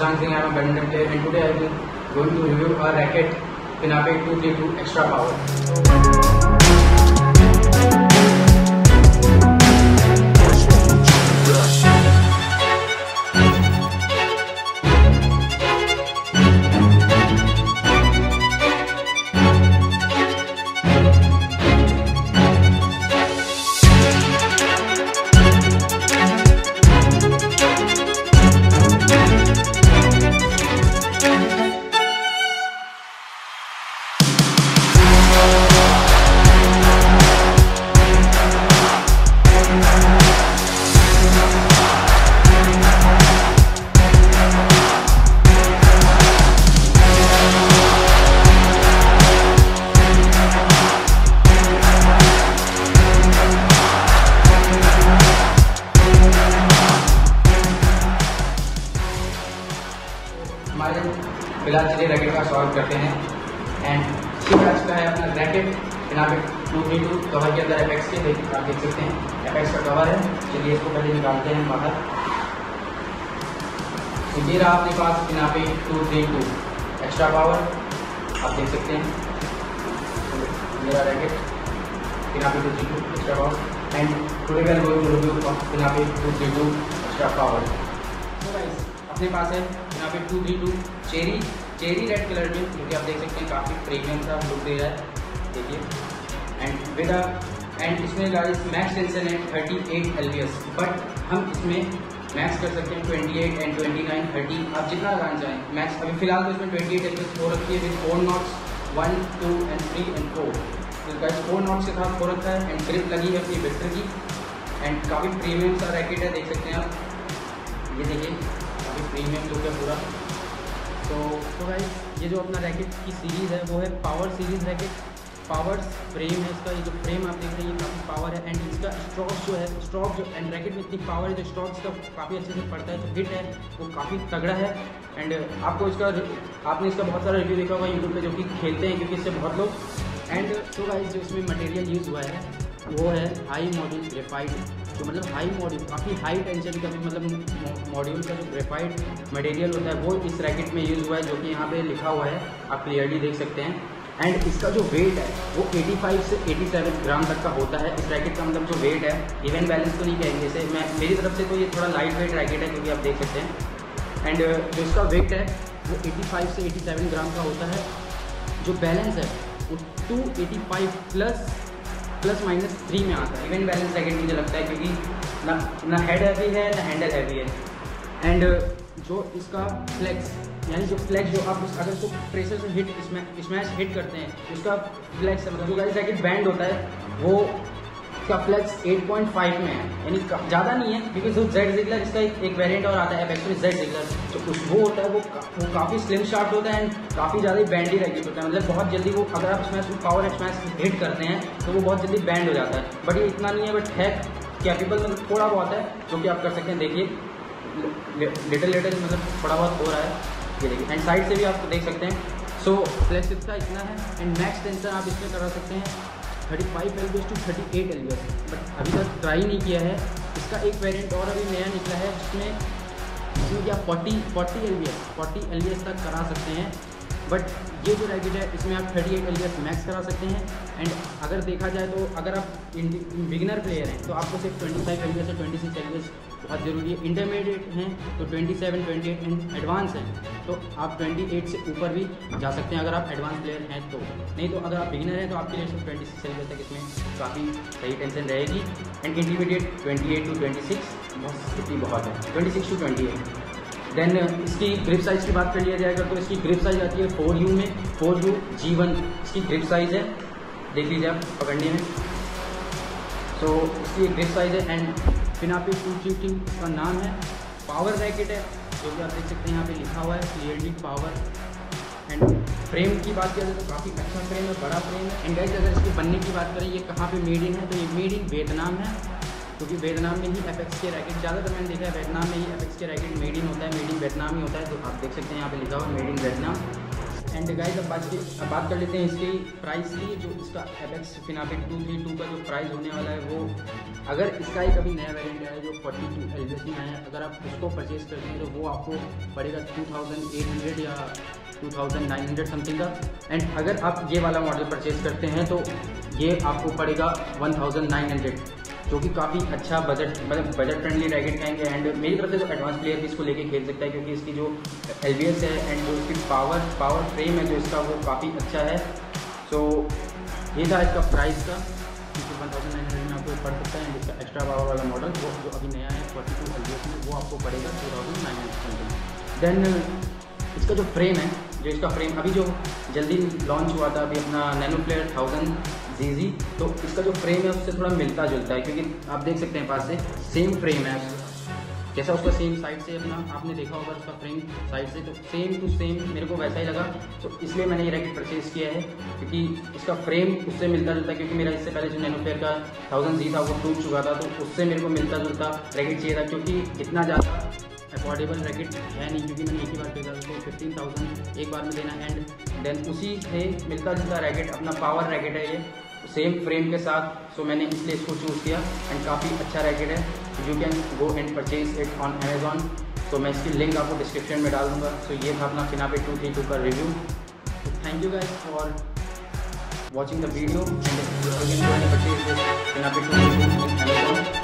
Shashank Singh, I am a badminton player and today I will going to review a racket Pinape 232 Extra Power. Solve करते हैं। And इसी आज का है अपना रैकेट यहाँ पे टू थ्री टू कवर के अंदर एपेक्स के, देख, आप देख सकते हैं। एपेक्स का कवर है। चलिए इसको पहले निकालते हैं बाहर। तो ये रहा अपने पास यहाँ पे two three two extra power आप देख सकते हैं। मेरा रैकेट यहाँ पे two three two extra power and today can going review यहाँ पे two three two extra power अपने पास है यहाँ पे two three two cherry cherry red colour में क्योंकि आप देख सकते हैं, काफ़ी प्रीमियम सा लुक दे रहा है। देखिए। एंड विद एंड इसमें गाइस मैक्स टेंशन है थर्टी एट एल बट हम इसमें मैक्स कर सकते हैं twenty eight and twenty nine thirty आप जितना लगाना चाहें मैक्स अभी फ़िलहाल तो इसमें ट्वेंटी एट एल हो रखी है with four knots one two and three and four तो गाइस फोर नॉट्स के साथ हो रखा है एंड ग्रिप लगी है अपनी विक्टर की। एंड काफ़ी प्रीमियम सा रैकेट है, देख सकते हैं आप। ये देखिए, काफ़ी प्रीमियम लुक है पूरा। तो तो भाई, ये जो अपना रैकेट की सीरीज़ है, वो है power series racket. Power frame है इसका, ये जो फ्रेम आप देख रहे हैं, ये काफ़ी पावर है। एंड इसका स्ट्रोक जो है स्ट्रॉक जो एंड रैकेट में इतनी पावर है, जो स्ट्रोक इसका काफ़ी अच्छे से पड़ता है, जो हिट है, वो काफ़ी तगड़ा है। एंड आपको इसका आपने इसका बहुत सारा रिव्यू देखा होगा यूट्यूब पे, जो कि खेलते हैं, क्योंकि इससे बहुत लोग। एंड तो गाइस जो इसमें मटेरियल यूज़ हुआ है, वो है हाई मॉडल ग्रेफाइट जो मतलब हाई मॉड्यूल काफ़ी हाई टेंशन का भी मतलब मॉड्यूल का जो ग्रेफाइट मटेरियल होता है, वो इस रैकेट में यूज़ हुआ है, जो कि यहाँ पे लिखा हुआ है, आप क्लियरली देख सकते हैं। एंड इसका जो वेट है, वो 85 से 87 ग्राम तक का होता है। इस रैकेट का मतलब जो वेट है इवन बैलेंस तो नहीं कहेंगे इसे। मैं, मेरी तरफ़ से तो ये थोड़ा लाइट वेट रैकेट है, क्योंकि आप देख सकते हैं। एंड जो इसका वेट है, वो 85 से 87 ग्राम का होता है। जो बैलेंस है, वो 285 प्लस प्लस माइनस थ्री में आता है। इवन बैलेंस सेकेंड मुझे लगता है क्योंकि ना ना हेड हैवी है, ना हैंडल हैवी है। एंड जो इसका फ्लैक्स यानी जो फ्लैक्स जो आप अगर उसको प्रेशर से हिट स्मैश हिट करते हैं, उसका फ्लैक्स मतलब जो गाइस जैकेट बैंड होता है, वो इसका फ्लैक्स 8.5 में है। यानी ज़्यादा नहीं है क्योंकि जो जेड जिगलर इसका एक, एक वेरिएंट और आता है एक्चुअली जेड जिगलर तो उस वो होता है वो वो काफ़ी स्लिम शार्ट होता है एंड काफ़ी ज़्यादा बैंडी रैकेट होता है। मतलब बहुत जल्दी वो अगर आप स्मैश पावर स्मैश हिट करते हैं तो वो बहुत जल्दी बैंड हो जाता है। बट ये इतना नहीं है बट है कैपेबल मतलब थोड़ा बहुत है जो कि आप कर सकते हैं। देखिए लिटल लिटल मतलब थोड़ा बहुत हो रहा है। ये देखिए एंड साइड से भी आप देख सकते हैं। सो so, फ्लैक्स इसका इतना है एंड मैक्स टेंशन आप इसमें करा सकते हैं। Thirty five L to thirty eight L but अभी तक ट्राई नहीं किया है। इसका एक वेरिएंट और अभी नया निकला है जिसमें जिसमें कि आप forty forty L forty L तक करा सकते हैं। बट ये जो रैकेट है इसमें आप थर्टी एट एल मैक्स करा सकते हैं। एंड अगर देखा जाए तो अगर आप बिगिनर प्लेयर हैं तो आपको सिर्फ़ ट्वेंटी फाइव एल से ट्वेंटी सिक्स एल बहुत ज़रूरी है। इंटरमीडिएट हैं तो 27, 28 एंड एडवांस हैं। तो आप 28 से ऊपर भी जा सकते हैं। अगर आप एडवांस प्लेयर हैं तो। नहीं तो अगर आप बिगिनर हैं तो आपके लिए सिर्फ़ ट्वेंटी सिक्स एल तक इसमें काफ़ी सही टेंशन रहेगी। एंड इंटरमीडिएट 28 टू 26 बस इतनी बहुत है। 26 टू 28 देन इसकी ग्रिप साइज़ की बात कर लिया जाएगा तो इसकी ग्रिप साइज़ आती है फोर यू में। फोर यू जी वन इसकी ग्रिप साइज़ है। देख लीजिए आप पकड़ने में। तो इसकी ग्रिप साइज़ है। एंड फिनापी टू थ्री का नाम है। पावर रैकेट है। जो कि आप देख सकते हैं, यहाँ पे लिखा हुआ है क्लियरली पावर एंड फ्रेम की बात करें तो काफ़ी अच्छा फ्रेम है, बड़ा फ्रेम है। एंड गाइस अगर इसके बनने की बात करें, ये कहाँ पे मेड इन है? तो ये मेड इन वियतनाम है, क्योंकि तो वियतनाम में ही एफएक्स के रैकेट ज़्यादातर मैंने देखा है वियतनाम में ही एफएक्स के रैकेट मेड इन होता है मेड इन वियतनाम ही होता है। तो आप देख सकते हैं, यहाँ पे लिखा हुआ है made in Vietnam and guys अब बात अब बात कर लेते हैं इसकी प्राइस की, जो इसका Apacs Finapi two three two का जो प्राइस होने वाला है वो, अगर इसका ही कभी नया वेरिएंट है, जो फोर्टी टू एल में है, अगर आप उसको परचेज करते हैं तो वो आपको पड़ेगा टू थाउज़ेंड एट हंड्रेड या two thousand nine hundred something का। एंड अगर आप ये वाला मॉडल परचेज करते हैं तो ये आपको पड़ेगा वन थाउज़ेंड नाइन हंड्रेड जो कि काफ़ी अच्छा बजट मतलब बजट फ्रेंडली रैकेट कहेंगे एंड मेरी तरफ़ से जो एडवांस प्लेयर भी इसको लेके खेल सकता है क्योंकि इसकी जो एल है एंड जो इसकी पावर पावर फ्रेम है जो इसका वो काफ़ी अच्छा है। सो so, ये था इसका प्राइस का। वन थाउज़ेंड नाइन हंड्रेड में आपको पड़ सकता है इसका एक्स्ट्रा पावर वाला मॉडल वो जो अभी नया है फोर्टी टू एल में वो आपको पड़ेगा two thousand nine hundred then इसका जो फ्रेम है जो इसका फ्रेम अभी जो जल्दी लॉन्च हुआ था, अभी अपना नैनो प्लेयर थाउज़ेंड जीजी तो इसका जो फ्रेम है उससे थोड़ा मिलता जुलता है, क्योंकि आप देख सकते हैं पास से सेम फ्रेम है जैसा उसका सेम साइड से अपना आपने देखा होगा उसका फ्रेम साइड से तो सेम टू सेम मेरे को वैसा ही लगा तो इसलिए मैंने ये रैकेट परचेज किया है, क्योंकि इसका फ्रेम उससे मिलता जुलता क्योंकि मेरा इससे पहले जो नैनो का थाउज़ेंड जी था, वो टूट चुका था तो उससे मेरे को मिलता जुलता रैकेट चाहिए था, क्योंकि इतना ज़्यादा अफोर्डेबल रैकेट है नहीं, क्योंकि मैंने एक ही बार था तो फिफ्टीन थाउज़ेंड एक बार में देना। एंड देन उसी से मिलता जुलता रैकेट अपना पावर रैकेट है ये सेम फ्रेम के साथ। सो मैंने इसलिए इसको चूज़ किया एंड काफ़ी अच्छा रैकेट है you can go and purchase it on Amazon तो मैं इसकी लिंक आपको डिस्क्रिप्शन में डाल दूँगा। सो ये था अपना फिनापे टू थ्री टू का review thank you guys for watching the video doubles